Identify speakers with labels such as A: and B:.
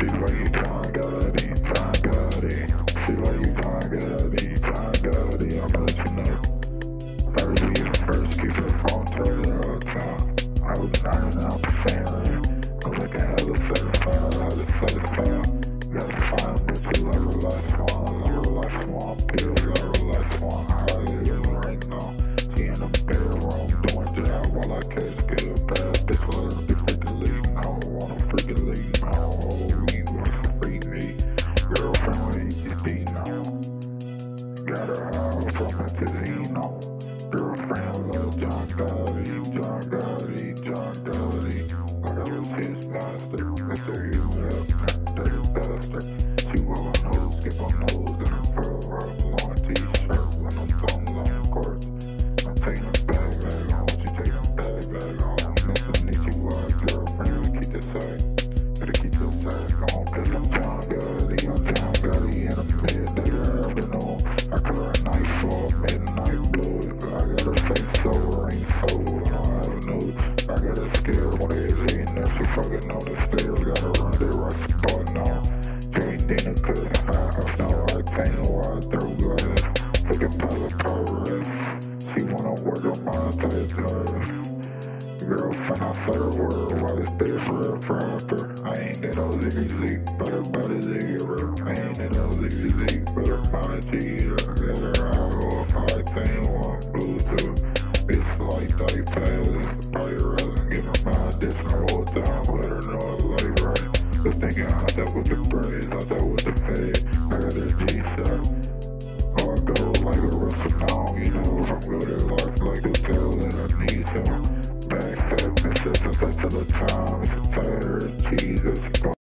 A: She like Got high from a casino. Girlfriend love John Gotti, John Gotti, John Gotti. I was his master, Mr. Hefner, the bastard. She will on nose, skip on nose, and a pearl rock, long t-shirt, when I'm thumb long course. I'm taking a bag bag home, she taking a bag bag home. Need you wise girlfriend, gotta keep the sack, gotta keep the on, cause I'm fucking on the stairs. Got her run the right spot now. Jane Dina could have no I can't why I throw glass. Look at Pilot Pirates. She wanna work on my tattoo. Girlfriend, I said her while it's there for a forever. I ain't that old ziggy zig, but about a zigger. I ain't that old ziggy zig, but about a cheater. The fade. I got a G-shot. Oh, I go like a Russell now, you know, I'm good at life like a tail and I need some backstab, I till the time, it's a tired, Jesus.